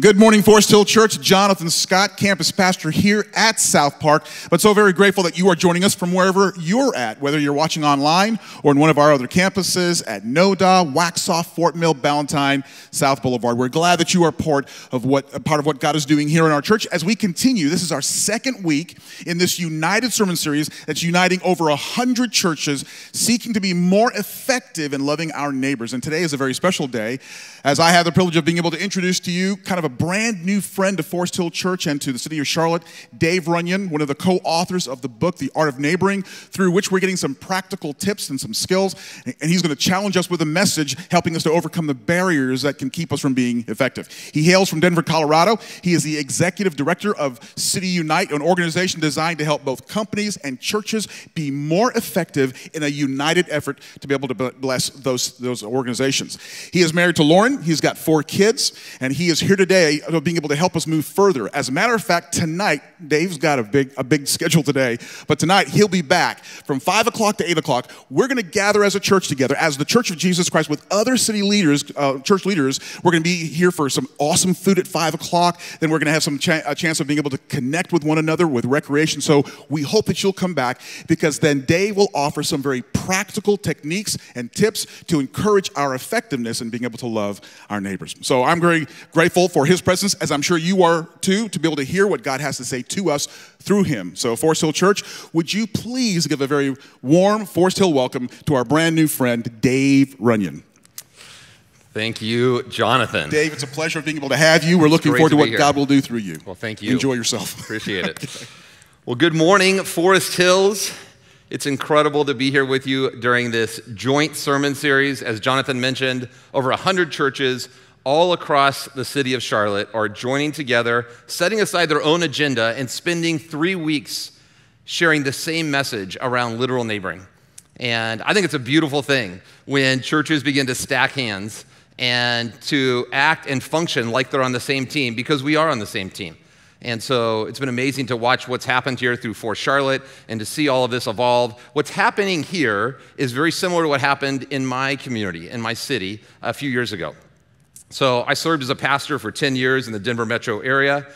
Good morning, Forest Hill Church. Jonathan Scott, campus pastor here at South Park. But so very grateful that you are joining us from wherever you're at, whether you're watching online or in one of our other campuses at NODA, Waxhaw, Fort Mill, Ballantyne, South Boulevard. We're glad that you are part of what part of what God is doing here in our church as we continue. This is our second week in this United Sermon Series that's uniting over a hundred churches seeking to be more effective in loving our neighbors. And today is a very special day as I have the privilege of being able to introduce to you kind of a brand new friend to Forest Hill Church and to the city of Charlotte, Dave Runyon, one of the co authors of the book, The Art of Neighboring, through which we're getting some practical tips and some skills. And he's going to challenge us with a message helping us to overcome the barriers that can keep us from being effective. He hails from Denver, Colorado. He is the executive director of City Unite, an organization designed to help both companies and churches be more effective in a united effort to be able to bless those, those organizations. He is married to Lauren. He's got four kids, and he is here today being able to help us move further. As a matter of fact, tonight, Dave's got a big, a big schedule today, but tonight he'll be back from 5 o'clock to 8 o'clock. We're going to gather as a church together, as the Church of Jesus Christ, with other city leaders, uh, church leaders. We're going to be here for some awesome food at 5 o'clock. Then we're going to have some a chance of being able to connect with one another with recreation. So we hope that you'll come back because then Dave will offer some very practical techniques and tips to encourage our effectiveness in being able to love our neighbors. So I'm very grateful for his presence, as I'm sure you are too, to be able to hear what God has to say to us through him. So, Forest Hill Church, would you please give a very warm Forest Hill welcome to our brand new friend, Dave Runyon. Thank you, Jonathan. Dave, it's a pleasure of being able to have you. We're looking forward to, to what here. God will do through you. Well, thank you. Enjoy yourself. Appreciate it. well, good morning, Forest Hills. It's incredible to be here with you during this joint sermon series. As Jonathan mentioned, over 100 churches all across the city of Charlotte are joining together, setting aside their own agenda, and spending three weeks sharing the same message around literal neighboring. And I think it's a beautiful thing when churches begin to stack hands and to act and function like they're on the same team because we are on the same team. And so it's been amazing to watch what's happened here through Forest Charlotte and to see all of this evolve. What's happening here is very similar to what happened in my community, in my city, a few years ago. So I served as a pastor for 10 years in the Denver metro area.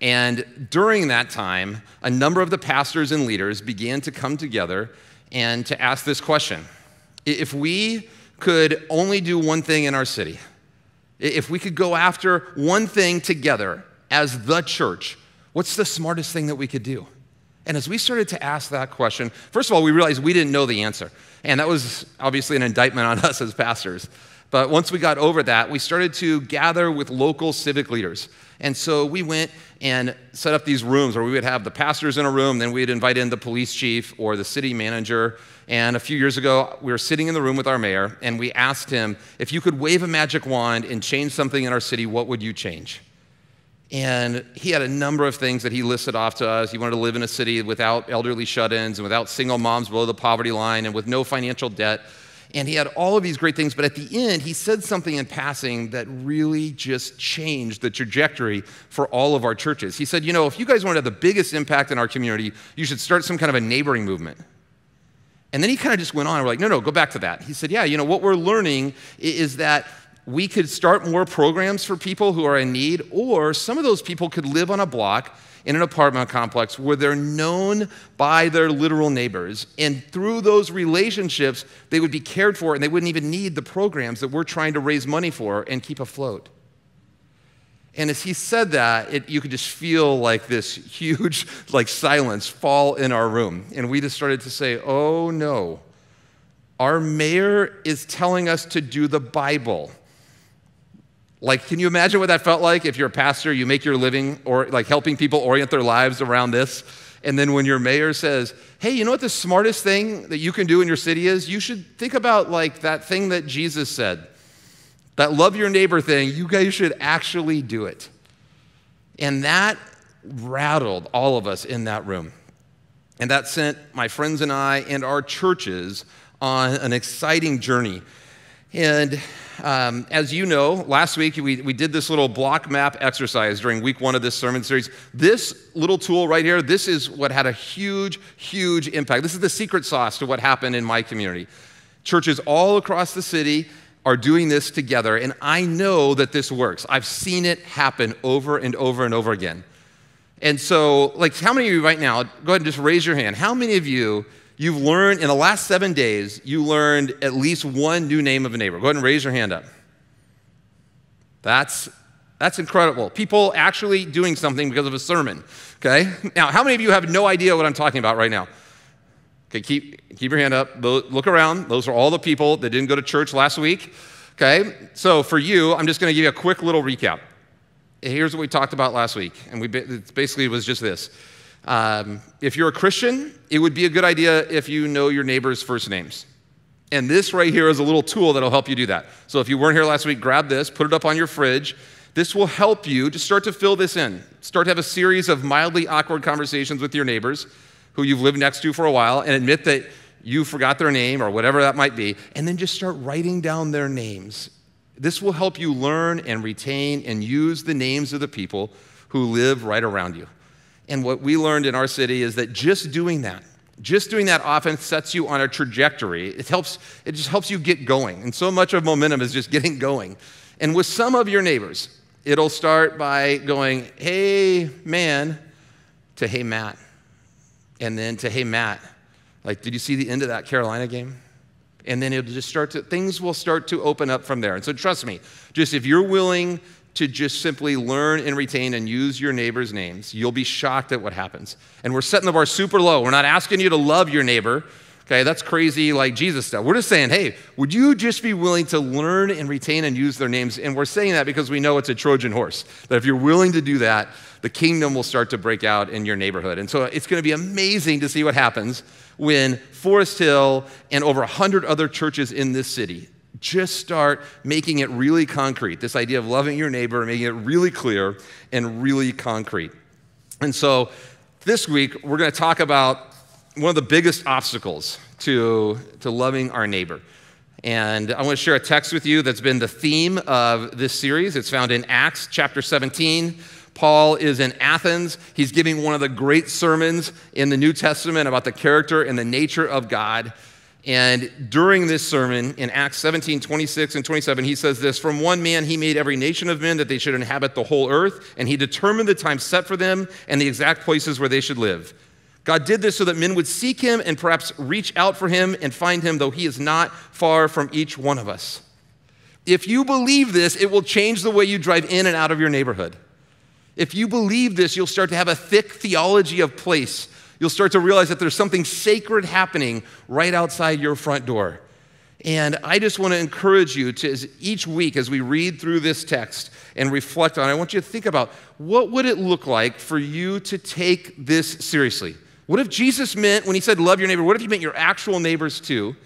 And during that time, a number of the pastors and leaders began to come together and to ask this question If we could only do one thing in our city, if we could go after one thing together, as the church, what's the smartest thing that we could do? And as we started to ask that question, first of all, we realized we didn't know the answer. And that was obviously an indictment on us as pastors. But once we got over that, we started to gather with local civic leaders. And so we went and set up these rooms where we would have the pastors in a room, then we'd invite in the police chief or the city manager. And a few years ago, we were sitting in the room with our mayor, and we asked him, if you could wave a magic wand and change something in our city, what would you change? And he had a number of things that he listed off to us. He wanted to live in a city without elderly shut ins and without single moms below the poverty line and with no financial debt. And he had all of these great things, but at the end, he said something in passing that really just changed the trajectory for all of our churches. He said, You know, if you guys want to have the biggest impact in our community, you should start some kind of a neighboring movement. And then he kind of just went on. We're like, No, no, go back to that. He said, Yeah, you know, what we're learning is that we could start more programs for people who are in need, or some of those people could live on a block in an apartment complex where they're known by their literal neighbors. And through those relationships, they would be cared for and they wouldn't even need the programs that we're trying to raise money for and keep afloat. And as he said that, it, you could just feel like this huge like silence fall in our room. And we just started to say, oh no, our mayor is telling us to do the Bible. Like, can you imagine what that felt like if you're a pastor, you make your living or like helping people orient their lives around this? And then when your mayor says, hey, you know what the smartest thing that you can do in your city is? You should think about like that thing that Jesus said, that love your neighbor thing. You guys should actually do it. And that rattled all of us in that room. And that sent my friends and I and our churches on an exciting journey. And um, as you know, last week we, we did this little block map exercise during week one of this sermon series. This little tool right here, this is what had a huge, huge impact. This is the secret sauce to what happened in my community. Churches all across the city are doing this together, and I know that this works. I've seen it happen over and over and over again. And so, like, how many of you right now, go ahead and just raise your hand. How many of you, you've learned in the last seven days, you learned at least one new name of a neighbor? Go ahead and raise your hand up. That's, that's incredible. People actually doing something because of a sermon, okay? Now, how many of you have no idea what I'm talking about right now? Okay, keep, keep your hand up. Look around. Those are all the people that didn't go to church last week. Okay, so for you, I'm just going to give you a quick little recap. Here's what we talked about last week, and we basically was just this. Um, if you're a Christian, it would be a good idea if you know your neighbor's first names. And this right here is a little tool that'll help you do that. So if you weren't here last week, grab this, put it up on your fridge. This will help you to start to fill this in. Start to have a series of mildly awkward conversations with your neighbors who you've lived next to for a while and admit that you forgot their name or whatever that might be, and then just start writing down their names. This will help you learn and retain and use the names of the people who live right around you. And what we learned in our city is that just doing that, just doing that often sets you on a trajectory. It helps, it just helps you get going. And so much of momentum is just getting going. And with some of your neighbors, it'll start by going, hey, man, to hey, Matt and then to, hey, Matt, like, did you see the end of that Carolina game? And then it'll just start to, things will start to open up from there. And so trust me, just if you're willing to just simply learn and retain and use your neighbor's names, you'll be shocked at what happens. And we're setting the bar super low. We're not asking you to love your neighbor. Okay, that's crazy like Jesus stuff. We're just saying, hey, would you just be willing to learn and retain and use their names? And we're saying that because we know it's a Trojan horse. That if you're willing to do that, the kingdom will start to break out in your neighborhood. And so it's going to be amazing to see what happens when Forest Hill and over 100 other churches in this city just start making it really concrete. This idea of loving your neighbor, making it really clear and really concrete. And so this week, we're going to talk about one of the biggest obstacles to, to loving our neighbor. And I want to share a text with you that's been the theme of this series. It's found in Acts chapter 17, Paul is in Athens. He's giving one of the great sermons in the New Testament about the character and the nature of God. And during this sermon in Acts 17, 26 and 27, he says this From one man he made every nation of men that they should inhabit the whole earth, and he determined the time set for them and the exact places where they should live. God did this so that men would seek him and perhaps reach out for him and find him, though he is not far from each one of us. If you believe this, it will change the way you drive in and out of your neighborhood. If you believe this, you'll start to have a thick theology of place. You'll start to realize that there's something sacred happening right outside your front door. And I just want to encourage you to each week as we read through this text and reflect on it, I want you to think about what would it look like for you to take this seriously? What if Jesus meant when he said love your neighbor, what if he meant your actual neighbors too?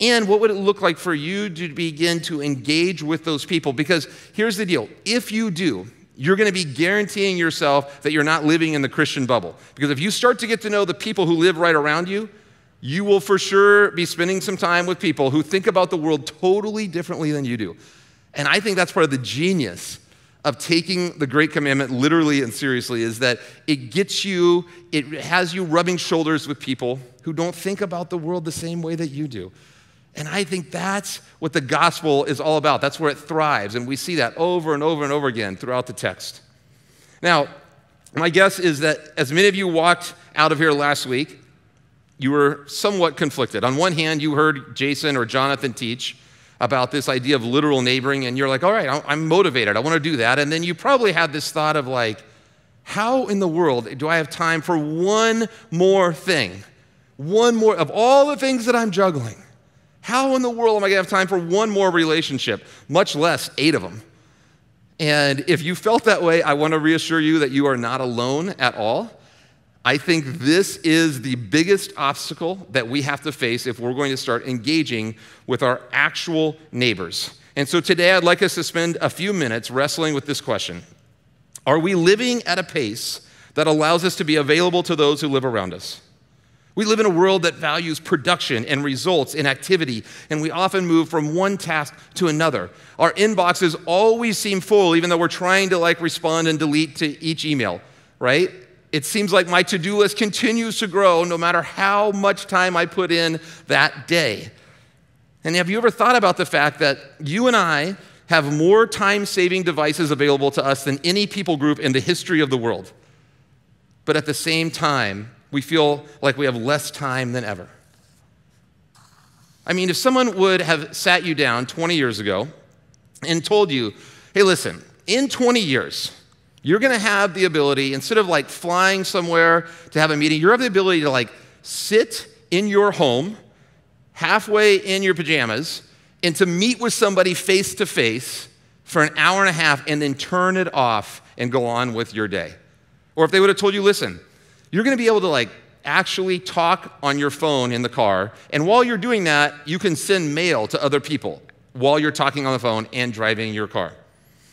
And what would it look like for you to begin to engage with those people? Because here's the deal if you do, you're going to be guaranteeing yourself that you're not living in the Christian bubble. Because if you start to get to know the people who live right around you, you will for sure be spending some time with people who think about the world totally differently than you do. And I think that's part of the genius of taking the great commandment literally and seriously is that it gets you, it has you rubbing shoulders with people who don't think about the world the same way that you do. And I think that's what the gospel is all about. That's where it thrives. And we see that over and over and over again throughout the text. Now, my guess is that as many of you walked out of here last week, you were somewhat conflicted. On one hand, you heard Jason or Jonathan teach about this idea of literal neighboring, and you're like, all right, I'm motivated. I want to do that. And then you probably had this thought of, like, how in the world do I have time for one more thing? One more of all the things that I'm juggling. How in the world am I going to have time for one more relationship, much less eight of them? And if you felt that way, I want to reassure you that you are not alone at all. I think this is the biggest obstacle that we have to face if we're going to start engaging with our actual neighbors. And so today I'd like us to spend a few minutes wrestling with this question Are we living at a pace that allows us to be available to those who live around us? We live in a world that values production and results in activity, and we often move from one task to another. Our inboxes always seem full, even though we're trying to like respond and delete to each email, right? It seems like my to do list continues to grow no matter how much time I put in that day. And have you ever thought about the fact that you and I have more time saving devices available to us than any people group in the history of the world? But at the same time, we feel like we have less time than ever. I mean, if someone would have sat you down 20 years ago and told you, hey, listen, in 20 years, you're gonna have the ability, instead of like flying somewhere to have a meeting, you have the ability to like sit in your home, halfway in your pajamas, and to meet with somebody face to face for an hour and a half and then turn it off and go on with your day. Or if they would have told you, listen, you're gonna be able to like actually talk on your phone in the car, and while you're doing that, you can send mail to other people while you're talking on the phone and driving your car.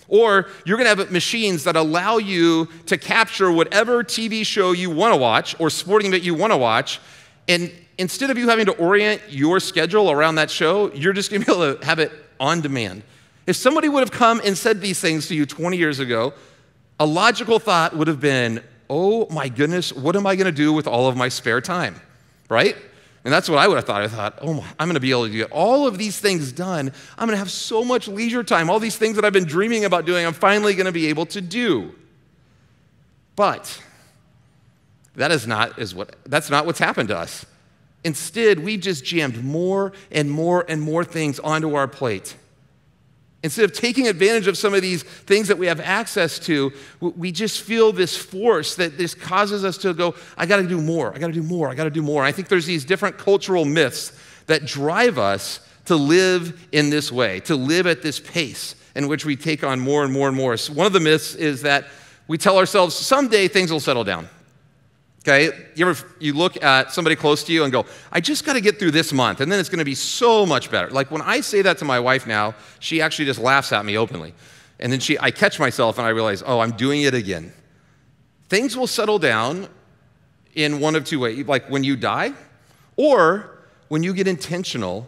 Or you're going to have machines that allow you to capture whatever TV show you want to watch or sporting event you want to watch. And instead of you having to orient your schedule around that show, you're just going to be able to have it on demand. If somebody would have come and said these things to you 20 years ago, a logical thought would have been, oh my goodness, what am I going to do with all of my spare time? Right? And that's what I would have thought. I thought, oh, my, I'm going to be able to get all of these things done. I'm going to have so much leisure time. All these things that I've been dreaming about doing, I'm finally going to be able to do. But that is not, is what, that's not what's happened to us. Instead, we've just jammed more and more and more things onto our plate. Instead of taking advantage of some of these things that we have access to, we just feel this force that this causes us to go, I got to do more, I got to do more, I got to do more. I think there's these different cultural myths that drive us to live in this way, to live at this pace in which we take on more and more and more. So one of the myths is that we tell ourselves someday things will settle down. Okay, you ever you look at somebody close to you and go, I just got to get through this month, and then it's going to be so much better. Like when I say that to my wife now, she actually just laughs at me openly, and then she, I catch myself and I realize, oh, I'm doing it again. Things will settle down in one of two ways, like when you die, or when you get intentional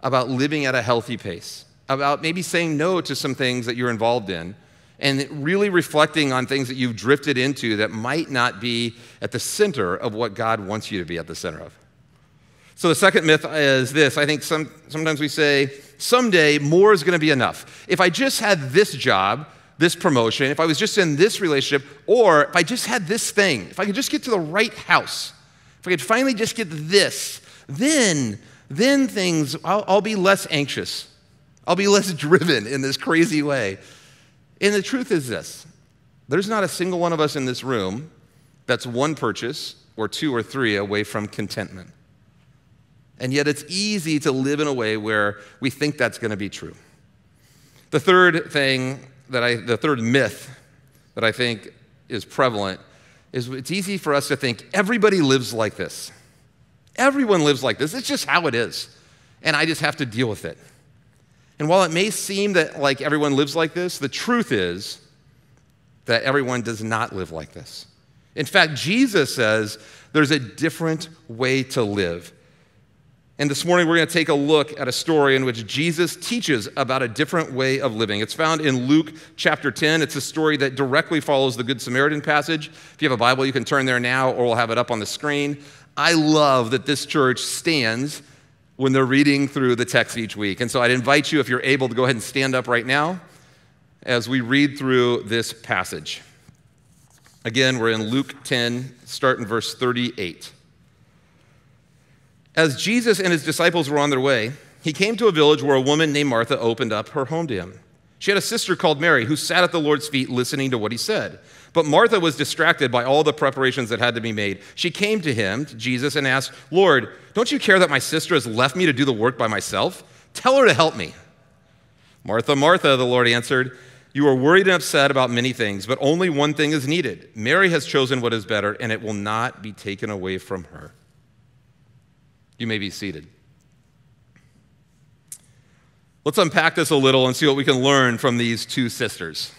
about living at a healthy pace, about maybe saying no to some things that you're involved in and really reflecting on things that you've drifted into that might not be at the center of what God wants you to be at the center of. So the second myth is this I think some, sometimes we say, someday more is going to be enough. If I just had this job, this promotion, if I was just in this relationship, or if I just had this thing, if I could just get to the right house, if I could finally just get this, then, then things, I'll, I'll be less anxious. I'll be less driven in this crazy way. And the truth is this there's not a single one of us in this room that's one purchase or two or three away from contentment. And yet it's easy to live in a way where we think that's going to be true. The third thing that I, the third myth that I think is prevalent is it's easy for us to think everybody lives like this. Everyone lives like this. It's just how it is. And I just have to deal with it. And while it may seem that like everyone lives like this, the truth is that everyone does not live like this. In fact, Jesus says there's a different way to live. And this morning we're going to take a look at a story in which Jesus teaches about a different way of living. It's found in Luke chapter 10. It's a story that directly follows the Good Samaritan passage. If you have a Bible, you can turn there now or we'll have it up on the screen. I love that this church stands when they're reading through the text each week. And so I'd invite you, if you're able, to go ahead and stand up right now as we read through this passage. Again, we're in Luke 10, start in verse 38. As Jesus and his disciples were on their way, he came to a village where a woman named Martha opened up her home to him. She had a sister called Mary who sat at the Lord's feet listening to what he said. But Martha was distracted by all the preparations that had to be made. She came to him, to Jesus, and asked, Lord, don't you care that my sister has left me to do the work by myself? Tell her to help me. Martha, Martha, the Lord answered, You are worried and upset about many things, but only one thing is needed. Mary has chosen what is better, and it will not be taken away from her. You may be seated. Let's unpack this a little and see what we can learn from these two sisters.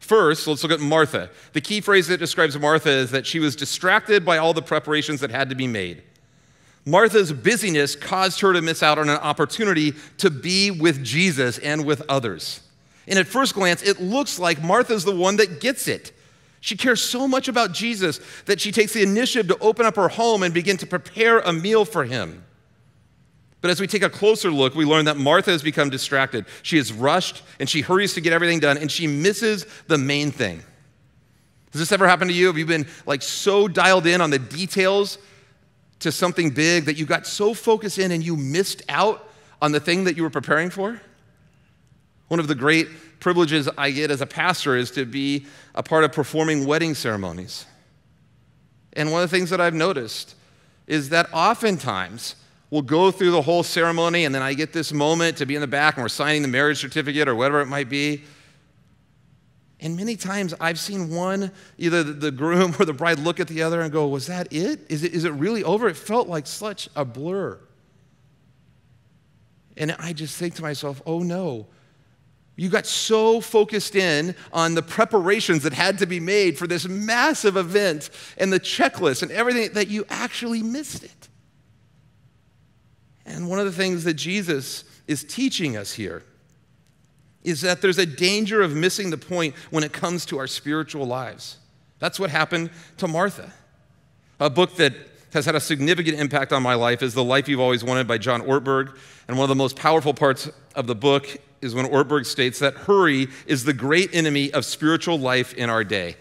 First, let's look at Martha. The key phrase that describes Martha is that she was distracted by all the preparations that had to be made. Martha's busyness caused her to miss out on an opportunity to be with Jesus and with others. And at first glance, it looks like Martha's the one that gets it. She cares so much about Jesus that she takes the initiative to open up her home and begin to prepare a meal for him. But as we take a closer look, we learn that Martha has become distracted. She is rushed and she hurries to get everything done and she misses the main thing. Has this ever happened to you? Have you been like so dialed in on the details to something big that you got so focused in and you missed out on the thing that you were preparing for? One of the great privileges I get as a pastor is to be a part of performing wedding ceremonies. And one of the things that I've noticed is that oftentimes we'll go through the whole ceremony and then I get this moment to be in the back and we're signing the marriage certificate or whatever it might be. And many times I've seen one, either the groom or the bride, look at the other and go, Was that it? Is it, is it really over? It felt like such a blur. And I just think to myself, Oh no, you got so focused in on the preparations that had to be made for this massive event and the checklist and everything that you actually missed it. And one of the things that Jesus is teaching us here is that there's a danger of missing the point when it comes to our spiritual lives. That's what happened to Martha. A book that has had a significant impact on my life is The Life You've Always Wanted by John Ortberg. And one of the most powerful parts of the book is when Ortberg states that hurry is the great enemy of spiritual life in our day.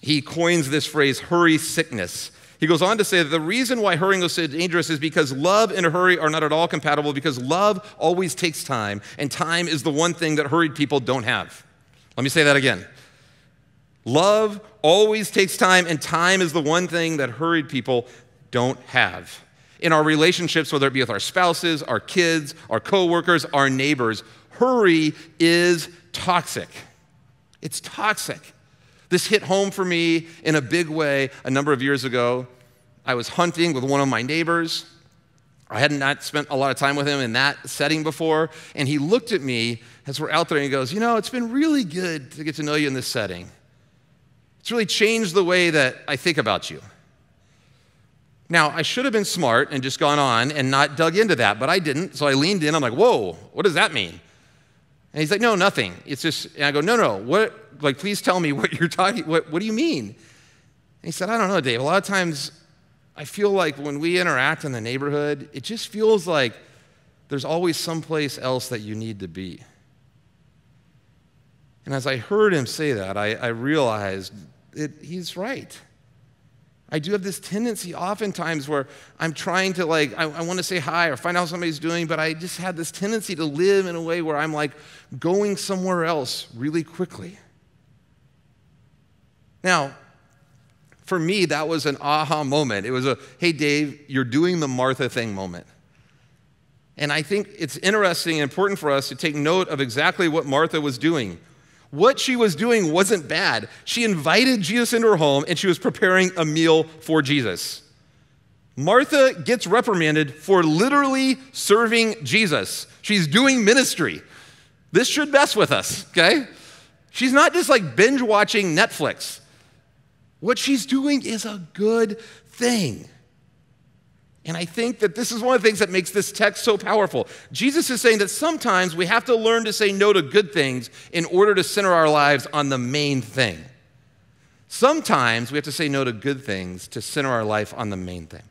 He coins this phrase, hurry sickness. He goes on to say that the reason why hurrying is so dangerous is because love and hurry are not at all compatible because love always takes time, and time is the one thing that hurried people don't have. Let me say that again. Love always takes time, and time is the one thing that hurried people don't have in our relationships, whether it be with our spouses, our kids, our coworkers, our neighbors. Hurry is toxic. It's toxic. This hit home for me in a big way a number of years ago. I was hunting with one of my neighbors. I had not spent a lot of time with him in that setting before. And he looked at me as we're out there and he goes, You know, it's been really good to get to know you in this setting. It's really changed the way that I think about you. Now, I should have been smart and just gone on and not dug into that, but I didn't. So I leaned in. I'm like, whoa, what does that mean? And he's like, no, nothing. It's just, and I go, no, no, what, like, please tell me what you're talking, what, what do you mean? And he said, I don't know, Dave. A lot of times I feel like when we interact in the neighborhood, it just feels like there's always someplace else that you need to be. And as I heard him say that, I, I realized that he's right. I do have this tendency oftentimes where I'm trying to like, I, I want to say hi or find out how somebody's doing, but I just had this tendency to live in a way where I'm like going somewhere else really quickly. Now, for me, that was an aha moment. It was a, hey, Dave, you're doing the Martha thing moment. And I think it's interesting and important for us to take note of exactly what Martha was doing. What she was doing wasn't bad. She invited Jesus into her home and she was preparing a meal for Jesus. Martha gets reprimanded for literally serving Jesus. She's doing ministry. This should mess with us, okay? She's not just like binge watching Netflix. What she's doing is a good thing. And I think that this is one of the things that makes this text so powerful. Jesus is saying that sometimes we have to learn to say no to good things in order to center our lives on the main thing. Sometimes we have to say no to good things to center our life on the main thing.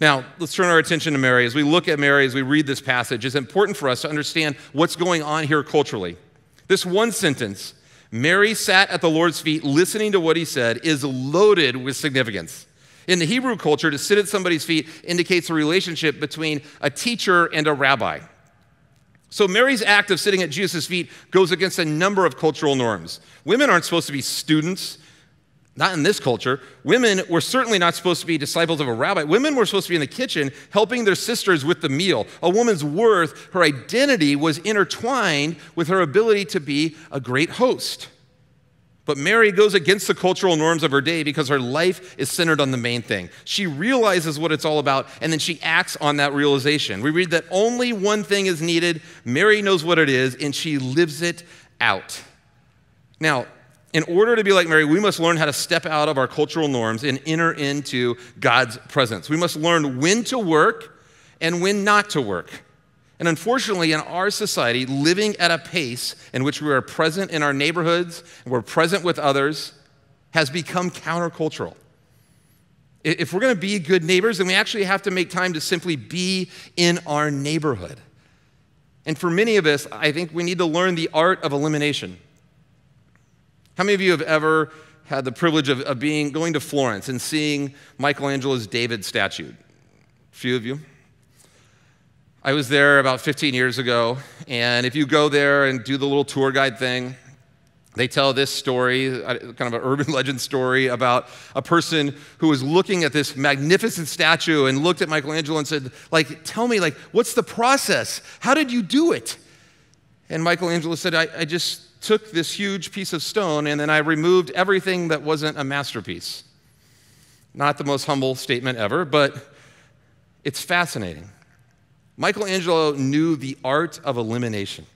Now, let's turn our attention to Mary. As we look at Mary, as we read this passage, it's important for us to understand what's going on here culturally. This one sentence, Mary sat at the Lord's feet listening to what he said, is loaded with significance. In the Hebrew culture, to sit at somebody's feet indicates a relationship between a teacher and a rabbi. So Mary's act of sitting at Jesus' feet goes against a number of cultural norms. Women aren't supposed to be students, not in this culture. Women were certainly not supposed to be disciples of a rabbi. Women were supposed to be in the kitchen helping their sisters with the meal. A woman's worth, her identity was intertwined with her ability to be a great host. But Mary goes against the cultural norms of her day because her life is centered on the main thing. She realizes what it's all about, and then she acts on that realization. We read that only one thing is needed. Mary knows what it is, and she lives it out. Now, in order to be like Mary, we must learn how to step out of our cultural norms and enter into God's presence. We must learn when to work and when not to work. And unfortunately, in our society, living at a pace in which we are present in our neighborhoods and we're present with others has become countercultural. If we're going to be good neighbors, then we actually have to make time to simply be in our neighborhood. And for many of us, I think we need to learn the art of elimination. How many of you have ever had the privilege of, of being going to Florence and seeing Michelangelo's David statue? A few of you. I was there about 15 years ago, and if you go there and do the little tour guide thing, they tell this story, uh, kind of an urban legend story, about a person who was looking at this magnificent statue and looked at Michelangelo and said, like, tell me, like, what's the process? How did you do it? And Michelangelo said, I, I just took this huge piece of stone and then I removed everything that wasn't a masterpiece. Not the most humble statement ever, but it's fascinating. Michelangelo knew the art of elimination.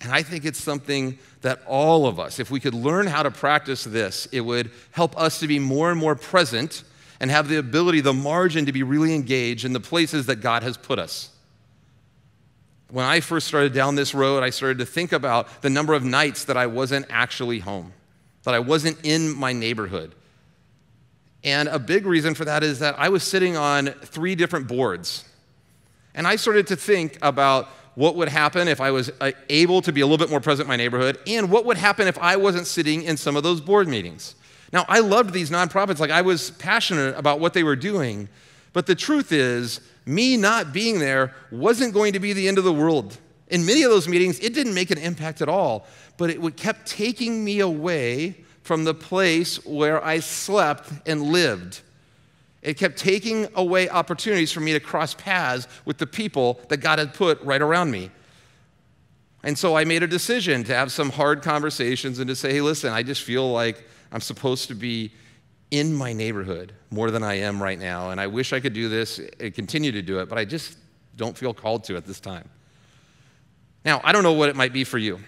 And I think it's something that all of us, if we could learn how to practice this, it would help us to be more and more present and have the ability, the margin to be really engaged in the places that God has put us. When I first started down this road, I started to think about the number of nights that I wasn't actually home, that I wasn't in my neighborhood. And a big reason for that is that I was sitting on three different boards. And I started to think about what would happen if I was uh, able to be a little bit more present in my neighborhood, and what would happen if I wasn't sitting in some of those board meetings. Now, I loved these nonprofits, like I was passionate about what they were doing, but the truth is, me not being there wasn't going to be the end of the world. In many of those meetings, it didn't make an impact at all, but it kept taking me away from the place where I slept and lived. It kept taking away opportunities for me to cross paths with the people that God had put right around me. And so I made a decision to have some hard conversations and to say, hey, listen, I just feel like I'm supposed to be in my neighborhood more than I am right now. And I wish I could do this and continue to do it, but I just don't feel called to at this time. Now, I don't know what it might be for you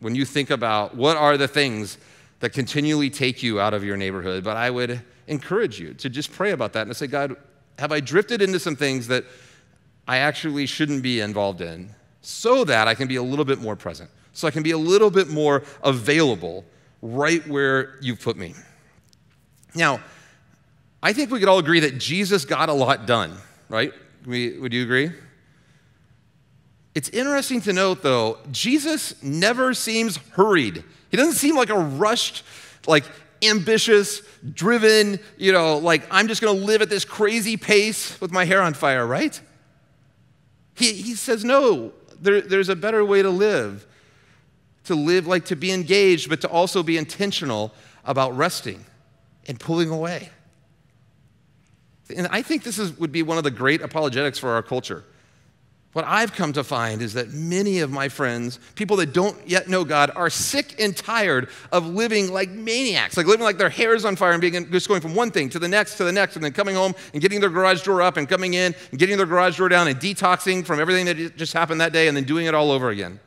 when you think about what are the things that continually take you out of your neighborhood, but I would encourage you to just pray about that and say, God, have I drifted into some things that I actually shouldn't be involved in so that I can be a little bit more present, so I can be a little bit more available right where you've put me? Now, I think we could all agree that Jesus got a lot done, right? We, would you agree? It's interesting to note, though, Jesus never seems hurried. He doesn't seem like a rushed, like ambitious, driven, you know, like I'm just going to live at this crazy pace with my hair on fire, right? He, he says, no, there, there's a better way to live. To live like to be engaged, but to also be intentional about resting and pulling away. And I think this is, would be one of the great apologetics for our culture. What I've come to find is that many of my friends, people that don't yet know God, are sick and tired of living like maniacs, like living like their hair is on fire and being just going from one thing to the next to the next, and then coming home and getting their garage door up and coming in and getting their garage door down and detoxing from everything that just happened that day and then doing it all over again.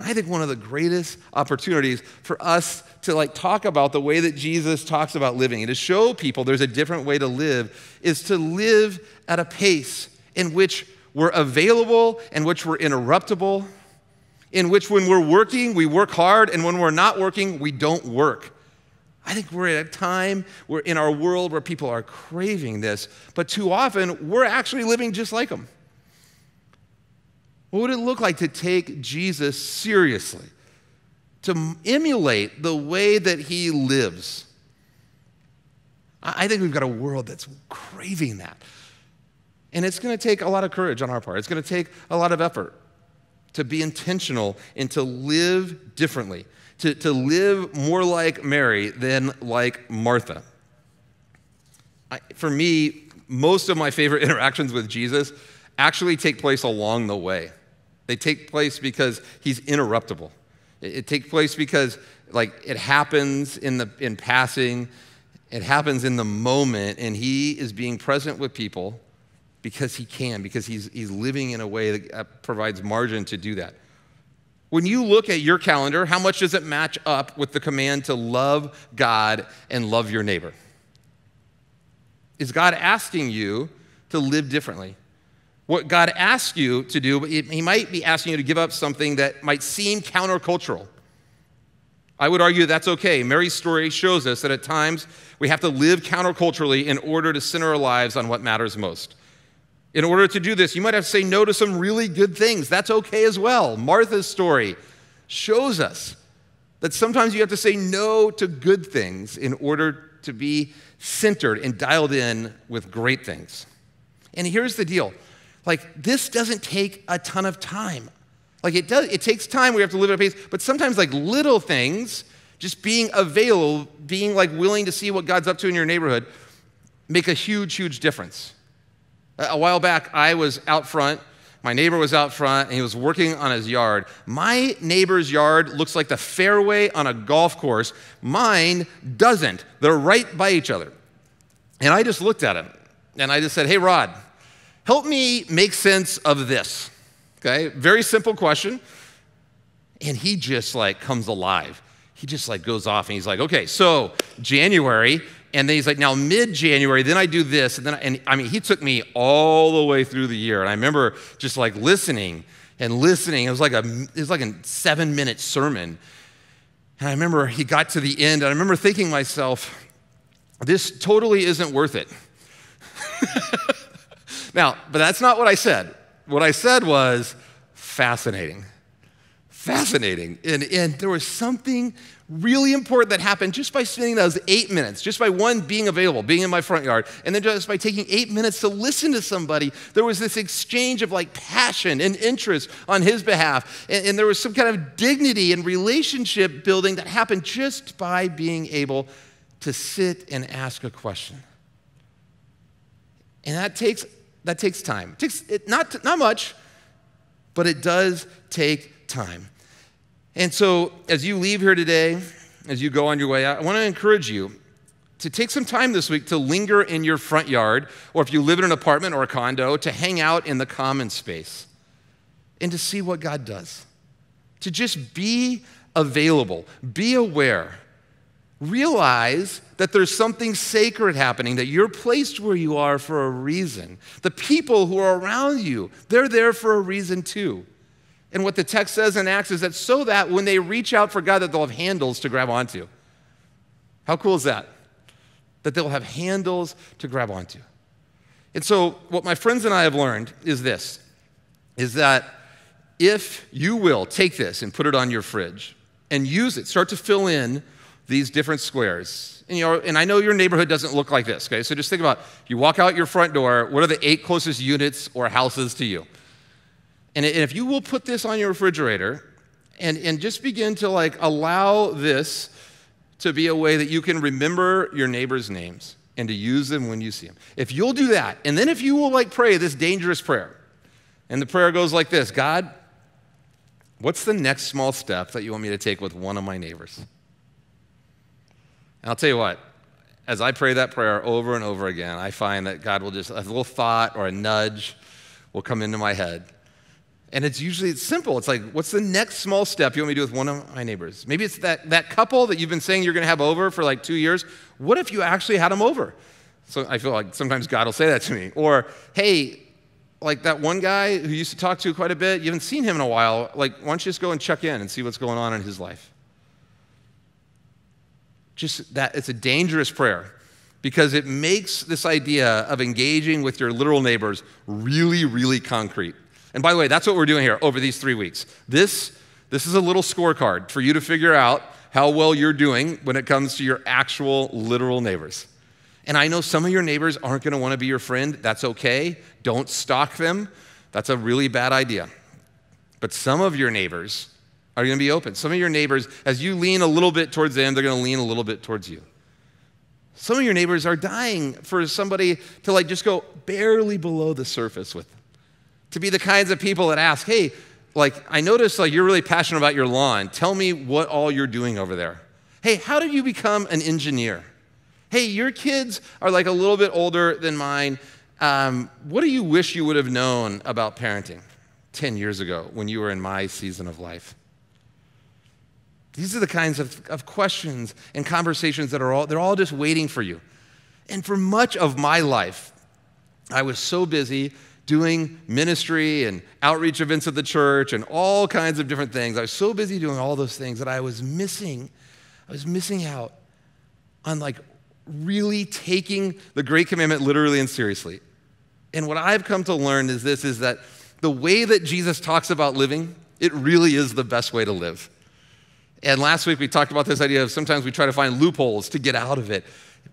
I think one of the greatest opportunities for us to like talk about the way that Jesus talks about living and to show people there's a different way to live is to live at a pace in which we're available, in which we're interruptible, in which when we're working, we work hard, and when we're not working, we don't work. I think we're at a time we're in our world where people are craving this, but too often we're actually living just like them. What would it look like to take Jesus seriously? To emulate the way that he lives? I think we've got a world that's craving that. And it's going to take a lot of courage on our part. It's going to take a lot of effort to be intentional and to live differently, to, to live more like Mary than like Martha. I, for me, most of my favorite interactions with Jesus actually take place along the way. They take place because he's interruptible. It, it takes place because like it happens in the in passing, it happens in the moment, and he is being present with people because he can, because he's, he's living in a way that uh, provides margin to do that. When you look at your calendar, how much does it match up with the command to love God and love your neighbor? Is God asking you to live differently? What God asks you to do, He might be asking you to give up something that might seem countercultural. I would argue that's okay. Mary's story shows us that at times we have to live counterculturally in order to center our lives on what matters most. In order to do this, you might have to say no to some really good things. That's okay as well. Martha's story shows us that sometimes you have to say no to good things in order to be centered and dialed in with great things. And here's the deal like, this doesn't take a ton of time. Like, it does, it takes time. We have to live at a pace, but sometimes, like, little things, just being available, being like willing to see what God's up to in your neighborhood, make a huge, huge difference. A while back, I was out front. My neighbor was out front and he was working on his yard. My neighbor's yard looks like the fairway on a golf course. Mine doesn't. They're right by each other. And I just looked at him and I just said, Hey, Rod, help me make sense of this. Okay, very simple question. And he just like comes alive. He just like goes off and he's like, Okay, so January, and then he's like, now mid January, then I do this. And then, I, and I mean, he took me all the way through the year. And I remember just like listening and listening. It was like a, it was like a seven minute sermon. And I remember he got to the end, and I remember thinking myself, this totally isn't worth it. now, but that's not what I said. What I said was fascinating. Fascinating. And, and there was something really important that happened just by spending those eight minutes, just by one being available, being in my front yard, and then just by taking eight minutes to listen to somebody, there was this exchange of like passion and interest on his behalf. And, and there was some kind of dignity and relationship building that happened just by being able to sit and ask a question. And that takes, that takes time. It takes it, not, not much, but it does take time. And so, as you leave here today, as you go on your way out, I want to encourage you to take some time this week to linger in your front yard, or if you live in an apartment or a condo, to hang out in the common space and to see what God does. To just be available, be aware, realize that there's something sacred happening, that you're placed where you are for a reason. The people who are around you, they're there for a reason too. And what the text says in Acts is that so that when they reach out for God, that they'll have handles to grab onto. How cool is that? That they'll have handles to grab onto. And so what my friends and I have learned is this, is that if you will take this and put it on your fridge and use it, start to fill in these different squares. And, you know, and I know your neighborhood doesn't look like this, okay? So just think about you walk out your front door, what are the eight closest units or houses to you? And if you will put this on your refrigerator and, and just begin to like allow this to be a way that you can remember your neighbor's names and to use them when you see them. If you'll do that, and then if you will like pray this dangerous prayer, and the prayer goes like this God, what's the next small step that you want me to take with one of my neighbors? And I'll tell you what, as I pray that prayer over and over again, I find that God will just, a little thought or a nudge will come into my head and it's usually it's simple. It's like, what's the next small step you want me to do with one of my neighbors? Maybe it's that, that couple that you've been saying you're going to have over for like two years. What if you actually had them over? So I feel like sometimes God will say that to me. Or, hey, like that one guy who used to talk to quite a bit, you haven't seen him in a while. Like, why don't you just go and check in and see what's going on in his life? Just that, it's a dangerous prayer because it makes this idea of engaging with your literal neighbors really, really concrete. And by the way, that's what we're doing here over these three weeks. This, this is a little scorecard for you to figure out how well you're doing when it comes to your actual literal neighbors. And I know some of your neighbors aren't going to want to be your friend. That's okay. Don't stalk them. That's a really bad idea. But some of your neighbors are going to be open. Some of your neighbors, as you lean a little bit towards them, they're going to lean a little bit towards you. Some of your neighbors are dying for somebody to like just go barely below the surface with them to be the kinds of people that ask, hey, like, I noticed like you're really passionate about your lawn. Tell me what all you're doing over there. Hey, how did you become an engineer? Hey, your kids are like a little bit older than mine. Um, what do you wish you would have known about parenting 10 years ago when you were in my season of life? These are the kinds of, of questions and conversations that are all, they're all just waiting for you. And for much of my life, I was so busy doing ministry and outreach events at the church and all kinds of different things. I was so busy doing all those things that I was missing, I was missing out on like really taking the Great Commandment literally and seriously. And what I've come to learn is this is that the way that Jesus talks about living, it really is the best way to live. And last week we talked about this idea of sometimes we try to find loopholes to get out of it.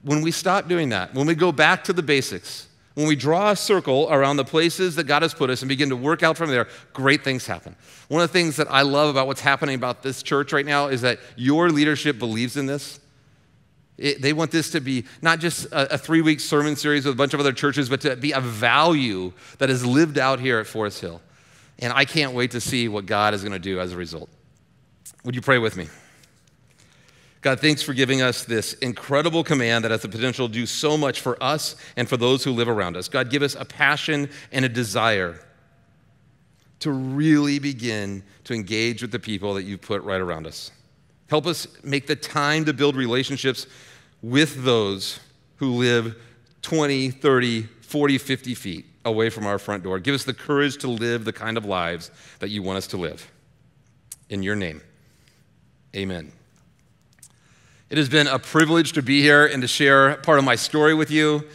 When we stop doing that, when we go back to the basics, when we draw a circle around the places that God has put us and begin to work out from there, great things happen. One of the things that I love about what's happening about this church right now is that your leadership believes in this. It, they want this to be not just a, a three week sermon series with a bunch of other churches, but to be a value that is lived out here at Forest Hill. And I can't wait to see what God is going to do as a result. Would you pray with me? God, thanks for giving us this incredible command that has the potential to do so much for us and for those who live around us. God, give us a passion and a desire to really begin to engage with the people that you've put right around us. Help us make the time to build relationships with those who live 20, 30, 40, 50 feet away from our front door. Give us the courage to live the kind of lives that you want us to live. In your name, amen. It has been a privilege to be here and to share part of my story with you.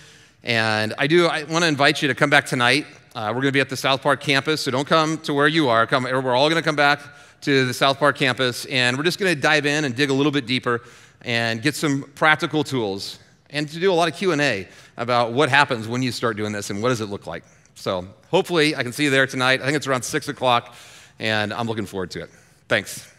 And I do, I want to invite you to come back tonight. Uh, we're going to be at the South Park campus, so don't come to where you are. Come, we're all going to come back to the South Park campus, and we're just going to dive in and dig a little bit deeper and get some practical tools and to do a lot of q&a about what happens when you start doing this and what does it look like so hopefully i can see you there tonight i think it's around 6 o'clock and i'm looking forward to it thanks